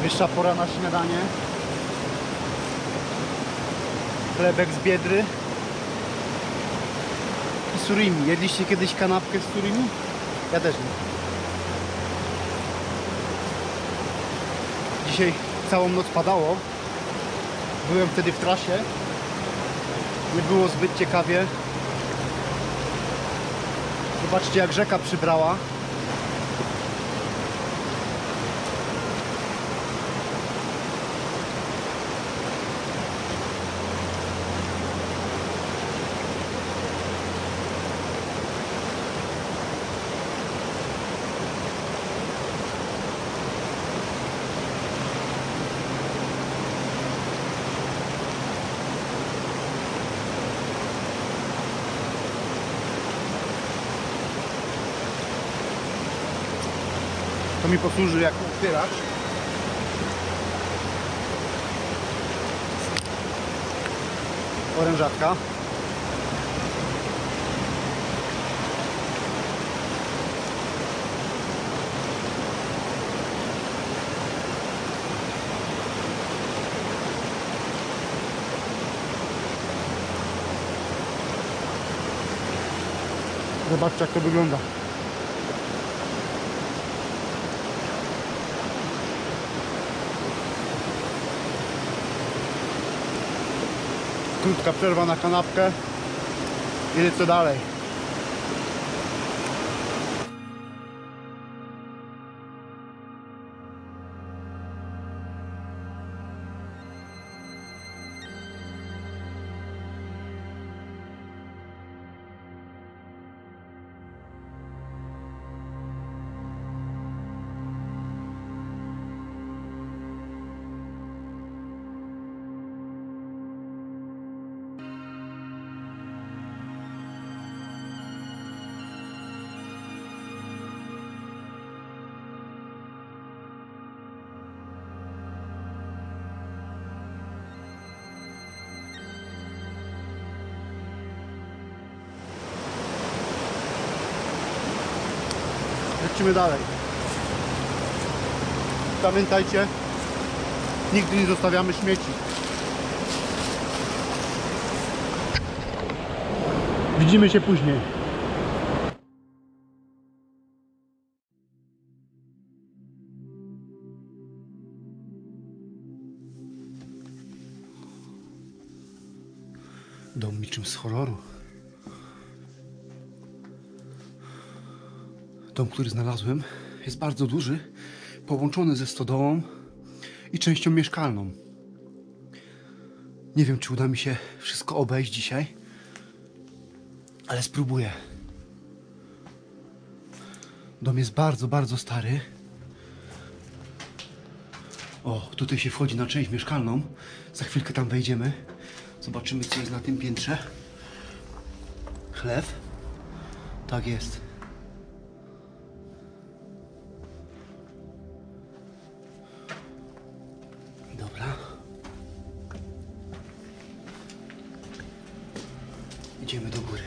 Najwyższa pora na śniadanie. Chlebek z biedry. I surimi. Jedliście kiedyś kanapkę z surimi? Ja też nie. Dzisiaj całą noc padało. Byłem wtedy w trasie. Nie było zbyt ciekawie. Zobaczcie jak rzeka przybrała. To mi posłuży jako otwieracz. Orężatka. Zobaczcie jak to wygląda. Krótka przerwa na kanapkę i lecę dalej. Lecimy dalej. Pamiętajcie, nigdy nie zostawiamy śmieci. Widzimy się później. Dom niczym z horroru. Dom, który znalazłem, jest bardzo duży, połączony ze stodołą i częścią mieszkalną. Nie wiem, czy uda mi się wszystko obejść dzisiaj, ale spróbuję. Dom jest bardzo, bardzo stary. O, tutaj się wchodzi na część mieszkalną. Za chwilkę tam wejdziemy. Zobaczymy, co jest na tym piętrze. Chleb. Tak jest. Idziemy do góry.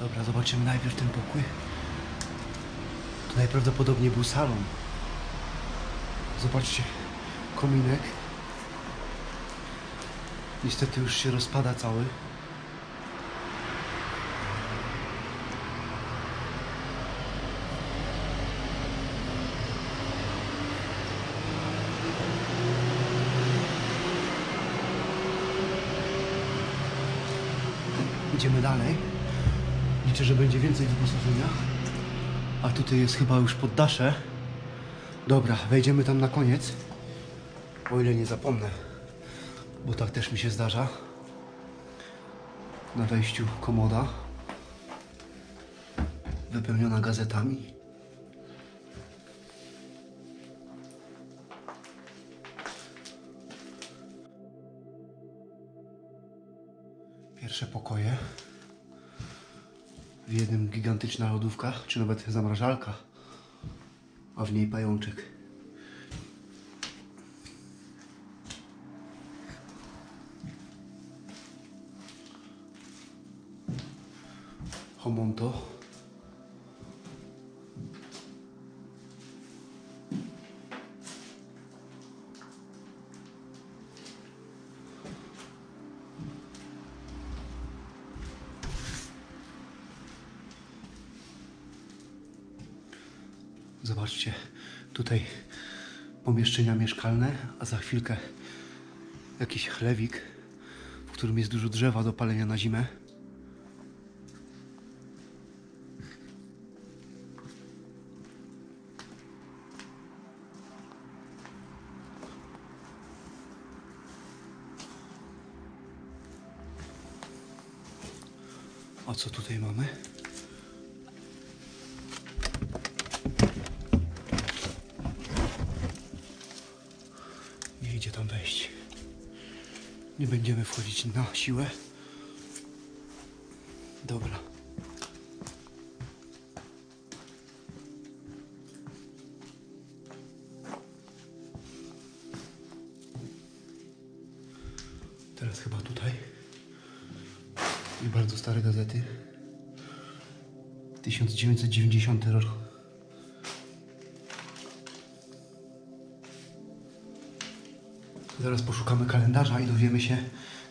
Dobra, zobaczymy najpierw ten pokój. To najprawdopodobniej był salon. Zobaczcie, kominek. Niestety już się rozpada cały. Idziemy dalej. Liczę, że będzie więcej wyposażenia. A tutaj jest chyba już poddasze. Dobra, wejdziemy tam na koniec. O ile nie zapomnę. Bo tak też mi się zdarza. Na wejściu komoda. Wypełniona gazetami. Pierwsze pokoje. W jednym gigantyczna lodówka, czy nawet zamrażalka. a w niej pajączek. Homonto. Zobaczcie, tutaj pomieszczenia mieszkalne, a za chwilkę jakiś chlewik, w którym jest dużo drzewa do palenia na zimę. A co tutaj mamy? Nie idzie tam wejść. Nie będziemy wchodzić na siłę. Dobra. Teraz chyba tutaj. I bardzo stare gazety. 1990 rok. Zaraz poszukamy kalendarza i dowiemy się,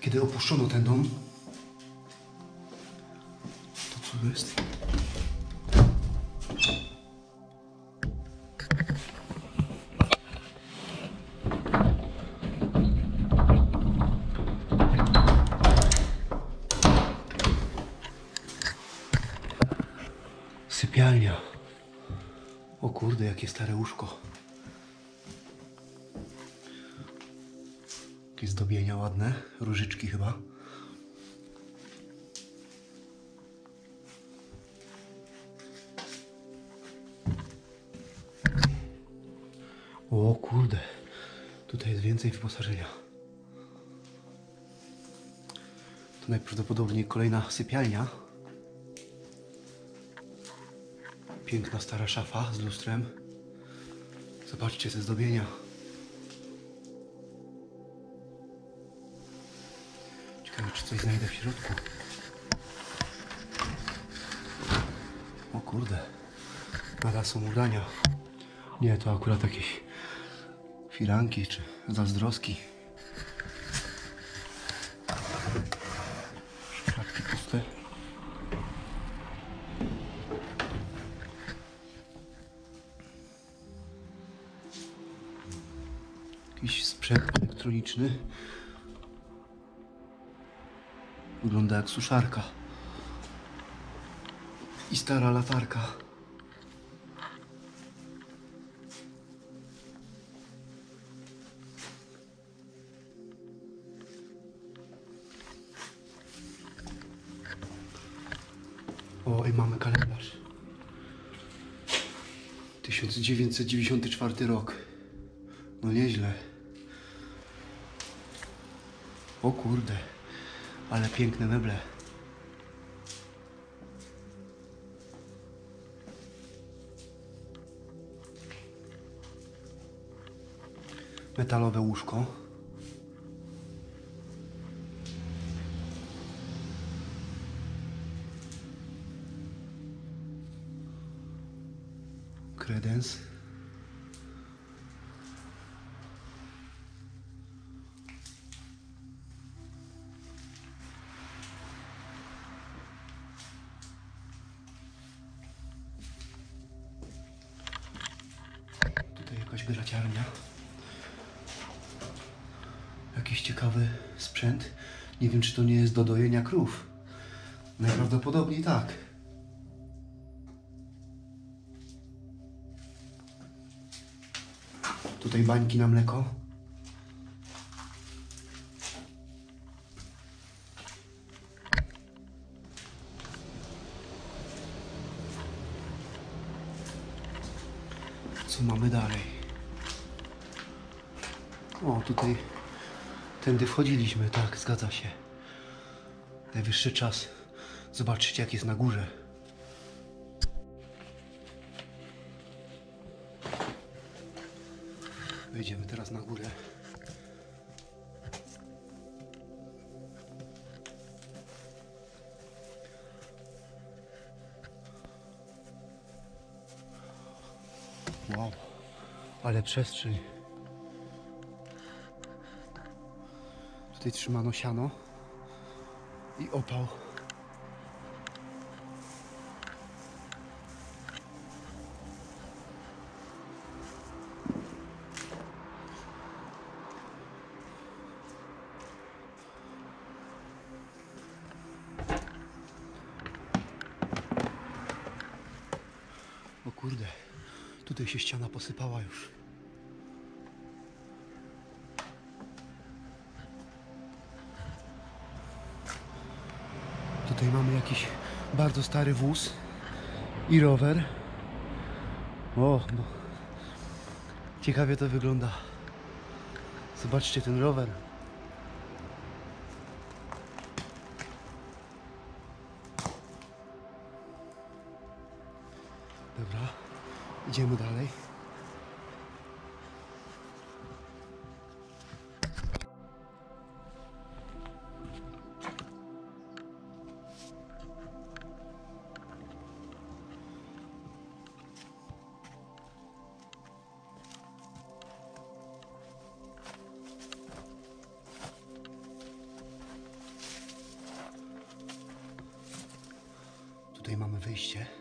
kiedy opuszczono ten dom. To co jest? Kurde, jakie stare łóżko. Jakie zdobienia ładne, różyczki chyba. O kurde, tutaj jest więcej wyposażenia. To najprawdopodobniej kolejna sypialnia. Piękna stara szafa z lustrem. Zobaczcie te zdobienia. Ciekawe, czy coś znajdę w środku. O kurde. Nadal są ubrania. Nie, to akurat jakieś firanki czy zazdroski. Elektroniczny. Wygląda jak suszarka. I stara latarka. O, i mamy kalendarz. 1994 rok. No nieźle. O kurde, ale piękne meble. Metalowe łóżko. Kredens. Jakaś. Jakiś ciekawy sprzęt. Nie wiem, czy to nie jest do dojenia krów. Najprawdopodobniej tak. Tutaj bańki na mleko. Tutaj tędy wchodziliśmy, tak, zgadza się. Najwyższy czas zobaczyć, jak jest na górze. Wejdziemy teraz na górę. Wow, ale przestrzeń. Tutaj trzymano siano i opał. O kurde, tutaj się ściana posypała już. Tutaj mamy jakiś bardzo stary wóz i rower. O, no. Ciekawie to wygląda. Zobaczcie ten rower. Dobra, idziemy dalej. Wyjście.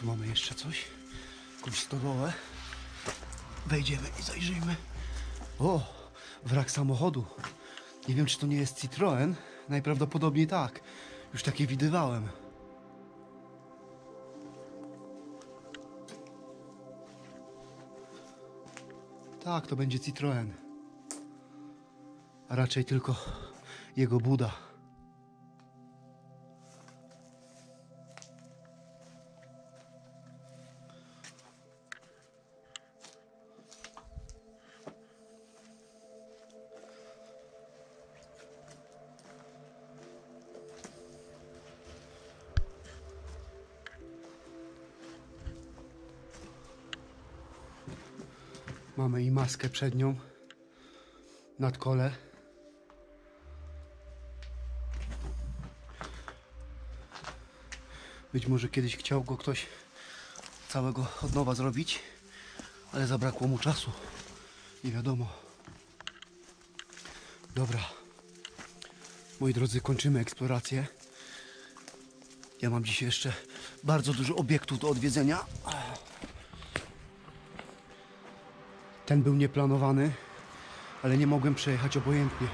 Tu mamy jeszcze coś. Jakąś stodołę. Wejdziemy i zajrzyjmy. O, wrak samochodu. Nie wiem, czy to nie jest Citroen. Najprawdopodobniej tak. Już takie widywałem. Tak, to będzie Citroen. A raczej tylko jego buda. Mamy i maskę przednią nad kole. Być może kiedyś chciał go ktoś całego od nowa zrobić, ale zabrakło mu czasu. Nie wiadomo. Dobra. Moi drodzy, kończymy eksplorację. Ja mam dzisiaj jeszcze bardzo dużo obiektów do odwiedzenia. Ten był nieplanowany, ale nie mogłem przejechać obojętnie.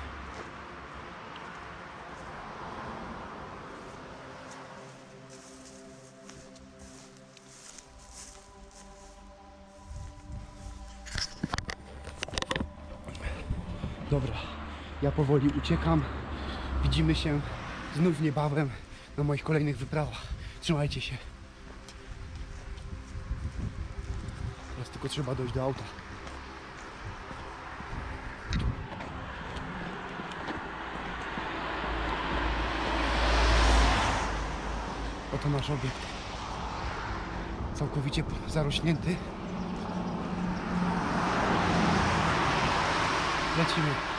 Dobra, ja powoli uciekam. Widzimy się znów niebawem na moich kolejnych wyprawach. Trzymajcie się. Teraz tylko trzeba dojść do auta. Oto nasz obiekt. Całkowicie zarośnięty. Lecimy.